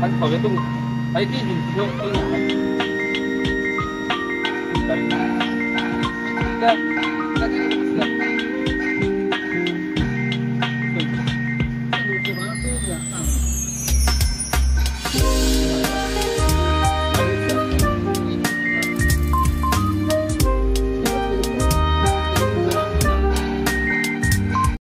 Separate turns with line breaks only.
看草原动。物，来自己牛，牛来，来，那个，那个，那个，对，